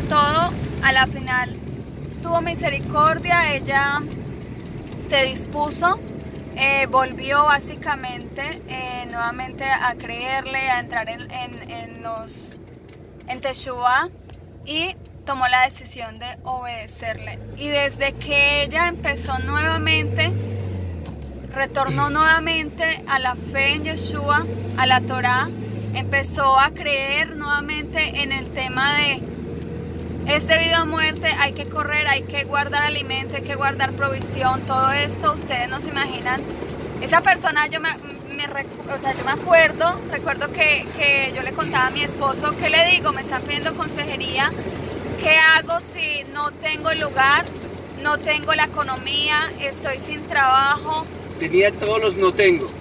todo, a la final tuvo misericordia, ella se dispuso, eh, volvió básicamente eh, nuevamente a creerle, a entrar en, en, los en Teshua y tomó la decisión de obedecerle. Y desde que ella empezó nuevamente, retornó nuevamente a la fe en Yeshua, a la Torah, empezó a creer nuevamente en el tema de es debido a muerte, hay que correr, hay que guardar alimento, hay que guardar provisión, todo esto, ustedes no se imaginan. Esa persona, yo me, o sea, yo me acuerdo, recuerdo que, que yo le contaba a mi esposo, ¿qué le digo? Me están pidiendo consejería, ¿qué hago si no tengo el lugar, no tengo la economía, estoy sin trabajo? Tenía todos los no tengo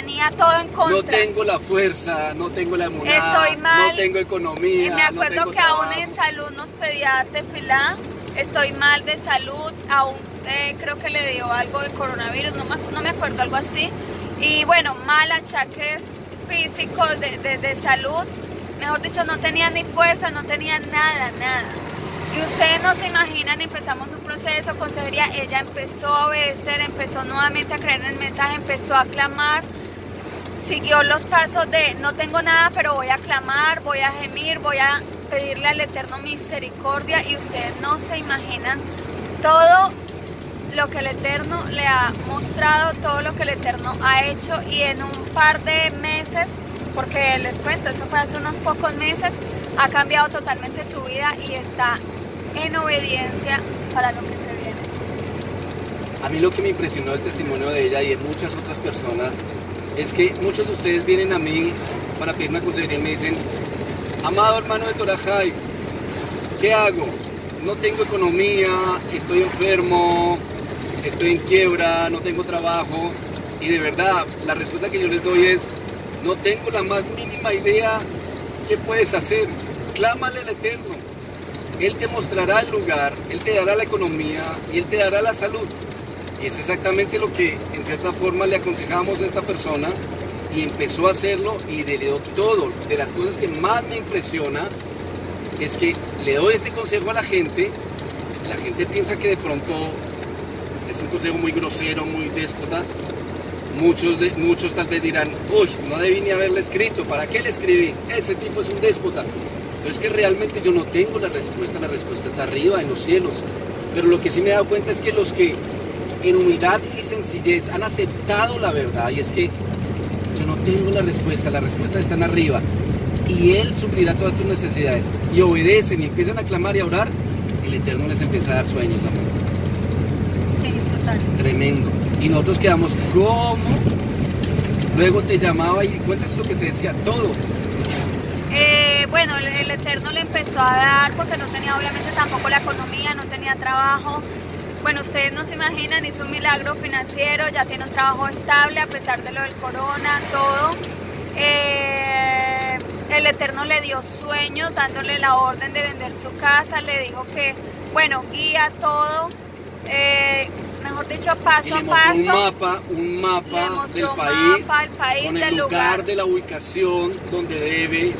tenía todo en contra. No tengo la fuerza, no tengo la emuná, Estoy mal. no tengo economía. Y me acuerdo que aún en salud nos pedía tefilá. Estoy mal de salud, aún eh, creo que le dio algo de coronavirus, no me, no me acuerdo, algo así. Y bueno, mal achaques físicos de, de, de salud. Mejor dicho, no tenía ni fuerza, no tenía nada, nada. Y ustedes no se imaginan, empezamos un proceso, consejería, ella empezó a obedecer, empezó nuevamente a creer en el mensaje, empezó a clamar, siguió los pasos de no tengo nada, pero voy a clamar, voy a gemir, voy a pedirle al Eterno misericordia y ustedes no se imaginan todo lo que el Eterno le ha mostrado, todo lo que el Eterno ha hecho y en un par de meses, porque les cuento, eso fue hace unos pocos meses, ha cambiado totalmente su vida y está en obediencia para lo que se viene. A mí lo que me impresionó el testimonio de ella y de muchas otras personas es que muchos de ustedes vienen a mí para pedir una consejería y me dicen, amado hermano de Torajay, ¿qué hago? No tengo economía, estoy enfermo, estoy en quiebra, no tengo trabajo. Y de verdad, la respuesta que yo les doy es, no tengo la más mínima idea qué puedes hacer. Clámale al Eterno. Él te mostrará el lugar, Él te dará la economía y Él te dará la salud es exactamente lo que en cierta forma le aconsejamos a esta persona y empezó a hacerlo y le dio todo. De las cosas que más me impresiona es que le doy este consejo a la gente, la gente piensa que de pronto es un consejo muy grosero, muy déspota. Muchos, de, muchos tal vez dirán, uy, no debí ni haberle escrito, ¿para qué le escribí? Ese tipo es un déspota. Pero es que realmente yo no tengo la respuesta, la respuesta está arriba en los cielos. Pero lo que sí me he dado cuenta es que los que en humildad y sencillez han aceptado la verdad y es que yo no tengo la respuesta, la respuesta está en arriba y Él suplirá todas tus necesidades y obedecen y empiezan a clamar y a orar, el Eterno les empieza a dar sueños, amor. Sí, total. Tremendo. Y nosotros quedamos, ¿cómo? Luego te llamaba y cuéntale lo que te decía, todo. Eh, bueno, el, el Eterno le empezó a dar porque no tenía obviamente tampoco la economía, no tenía trabajo, bueno, ustedes no se imaginan, hizo un milagro financiero, ya tiene un trabajo estable a pesar de lo del corona, todo. Eh, el Eterno le dio sueños, dándole la orden de vender su casa, le dijo que, bueno, guía todo, eh, mejor dicho, paso a paso. Un mapa, un mapa del país, país con el lugar, de la ubicación donde debe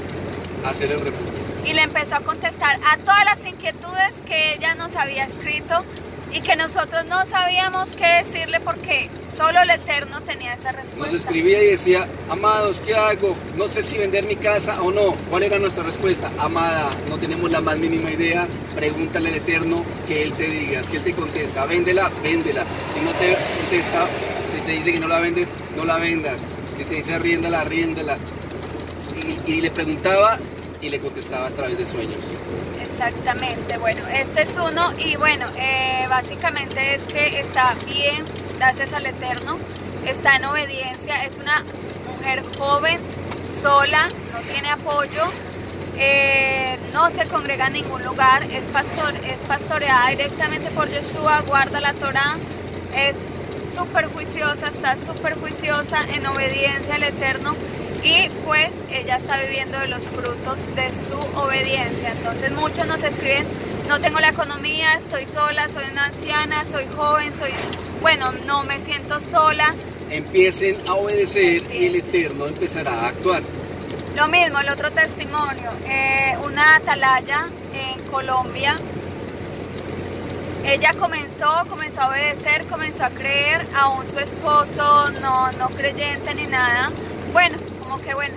hacer el refugio. Y le empezó a contestar a todas las inquietudes que ella nos había escrito y que nosotros no sabíamos qué decirle porque solo el Eterno tenía esa respuesta. Nos escribía y decía, amados, ¿qué hago? No sé si vender mi casa o no. ¿Cuál era nuestra respuesta? Amada, no tenemos la más mínima idea, pregúntale al Eterno que Él te diga. Si Él te contesta, véndela, véndela. Si no te contesta, si te dice que no la vendes, no la vendas. Si te dice arriéndala, arriéndala. Y, y le preguntaba y le contestaba a través de sueños. Exactamente, bueno, este es uno y bueno, eh, básicamente es que está bien, gracias al Eterno, está en obediencia, es una mujer joven, sola, no tiene apoyo, eh, no se congrega en ningún lugar, es, pastor, es pastoreada directamente por Yeshua, guarda la Torah, es súper juiciosa, está súper juiciosa en obediencia al Eterno y pues ella está viviendo de los frutos de su obediencia. Entonces muchos nos escriben, no tengo la economía, estoy sola, soy una anciana, soy joven, soy, bueno, no me siento sola. Empiecen a obedecer y el Eterno empezará a actuar. Lo mismo, el otro testimonio, eh, una atalaya en Colombia. Ella comenzó, comenzó a obedecer, comenzó a creer, aún su esposo no, no creyente ni nada. Bueno, como que bueno,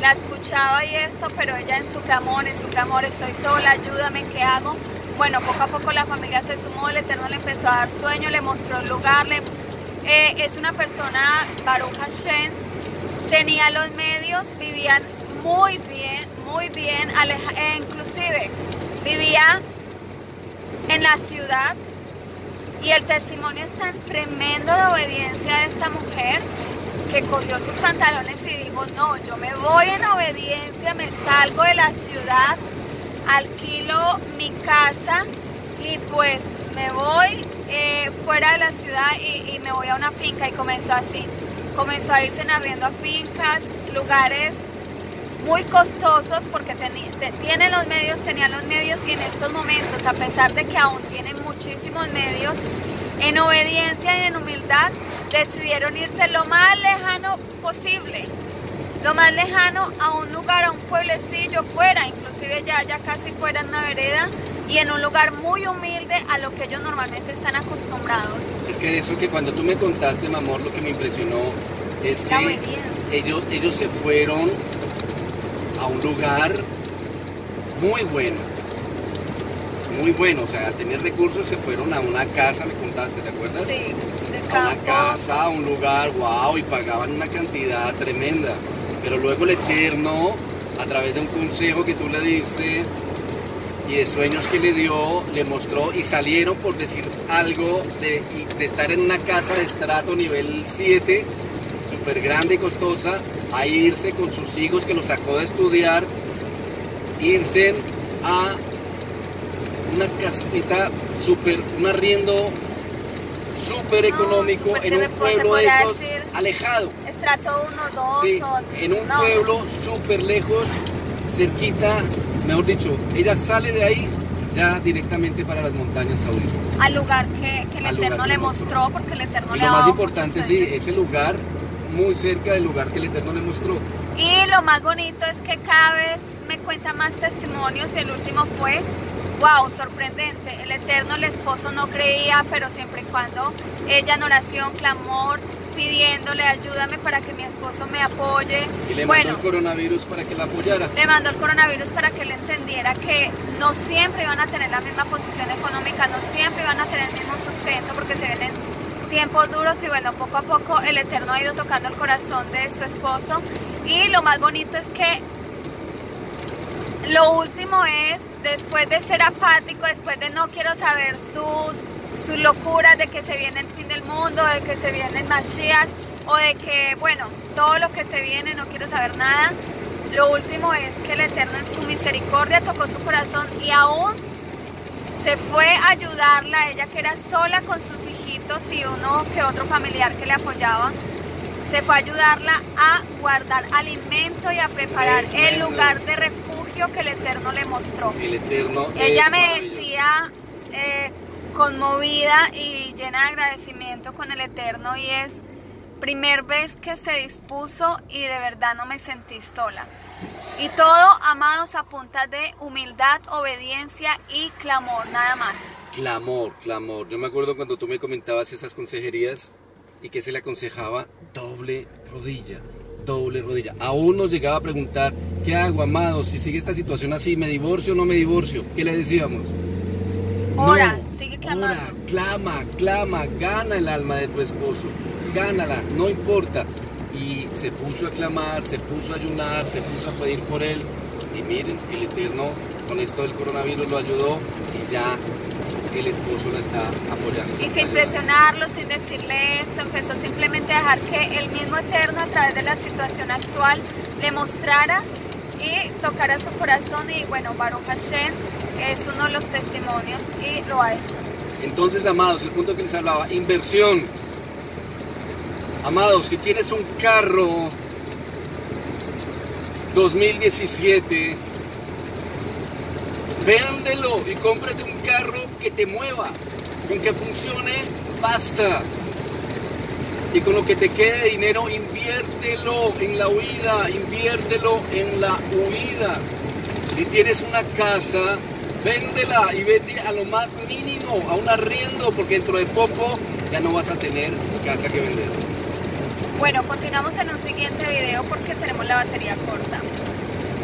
la escuchaba y esto, pero ella en su clamor, en su clamor, estoy sola, ayúdame, ¿qué hago? Bueno, poco a poco la familia se sumó, el Eterno le empezó a dar sueño, le mostró el lugar, le, eh, es una persona, Baruch Hashem, tenía los medios, vivían muy bien, muy bien, e inclusive vivía en la ciudad y el testimonio es tan tremendo de obediencia de esta mujer que cogió sus pantalones y dijo, no, yo me voy en obediencia, me salgo de la ciudad, alquilo mi casa y pues me voy eh, fuera de la ciudad y, me voy a una finca y comenzó así. Comenzó a irse arriendo a fincas, lugares muy costosos porque tienen los medios, tenían los medios y en estos momentos, a pesar de que aún tienen muchísimos medios, en obediencia y en humildad decidieron irse lo más lejano posible, lo más lejano a un lugar, a un pueblecillo fuera, inclusive ya, ya casi fuera en una vereda y en un lugar muy humilde a lo que ellos normalmente están acostumbrados. Es que eso que cuando tú me contaste, mamor, lo que me impresionó es que ellos, ellos se fueron a un lugar muy bueno muy bueno, o sea, al tener recursos se fueron a una casa, me contaste, ¿te acuerdas? Sí, una casa, un lugar, wow, y pagaban una cantidad tremenda. Pero luego el Eterno, a través de un consejo que tú le diste y de sueños que le dio, le mostró y salieron, por decir algo, de, de estar en una casa de estrato nivel 7, súper grande y costosa, a irse con sus hijos que los sacó de estudiar, irse a una casita súper, un arriendo súper económico en un pueblo de esos alejado. Estrato 1, 2. Sí, en un pueblo súper lejos, cerquita, mejor dicho, ella sale de ahí ya directamente para las montañas saudíes. Al lugar que, que el Eterno le mostró, porque el Eterno y le lo más importante, sí, ese lugar muy cerca del lugar que el Eterno le mostró. Y lo más bonito es que cada vez me cuenta más testimonios y el último fue wow, sorprendente. El eterno, el esposo no creía, pero siempre y cuando ella en oración, clamor, pidiéndole ayúdame para que mi esposo me apoye. Y le mandó el coronavirus para que la apoyara. Le mandó el coronavirus para que él entendiera que no siempre iban a tener la misma posición económica, no siempre iban a tener el mismo sustento porque se vienen tiempos duros y bueno, poco a poco el Eterno ha ido tocando el corazón de su esposo y lo más bonito es que lo último es después de ser apático, después de no quiero saber sus, sus locuras de que se viene el fin del mundo, de que se viene el Mashiach, o de que, bueno, todo lo que se viene, no quiero saber nada. Lo último es que el Eterno en su misericordia tocó su corazón y aún se fue a ayudarla, ella que era sola con sus hijitos y uno que otro familiar que le apoyaba, se fue a ayudarla a guardar alimento y a preparar el lugar de refugio que el Eterno le mostró. El Eterno. Ella me decía eh, conmovida y llena de agradecimiento con el Eterno y es primer vez que se dispuso y de verdad no me sentí sola. Y todo, amados, a punta de humildad, obediencia y clamor, nada más. Clamor, clamor. Yo me acuerdo cuando tú me comentabas esas consejerías y que se le aconsejaba doble rodilla doble rodilla. Aún nos llegaba a preguntar, ¿qué hago, amado? Si sigue esta situación así, ¿me divorcio o no me divorcio? ¿Qué le decíamos? Ora, sigue clamando. Ora, clama, clama, gana el alma de tu esposo, gánala, no importa. Y se puso a clamar, se puso a ayunar, se puso a pedir por él. Y miren, el Eterno con esto del coronavirus lo ayudó y ya el esposo la está apoyando. Y sin presionarlo, sin decirle esto, empezó simplemente a dejar que el mismo Eterno a través de la situación actual le mostrara y tocara su corazón y bueno, Baruch Hashem es uno de los testimonios y lo ha hecho. Entonces, amados, el punto que les hablaba, inversión. Amados, si tienes un carro 2017, véndelo y cómprate un carro que te mueva, con que funcione, basta. Y con lo que te quede dinero, inviértelo en la huida, inviértelo en la huida. Si tienes una casa, véndela y vete a lo más mínimo, a un arriendo, porque dentro de poco ya no vas a tener casa que vender. Bueno, continuamos en un siguiente video porque tenemos la batería corta.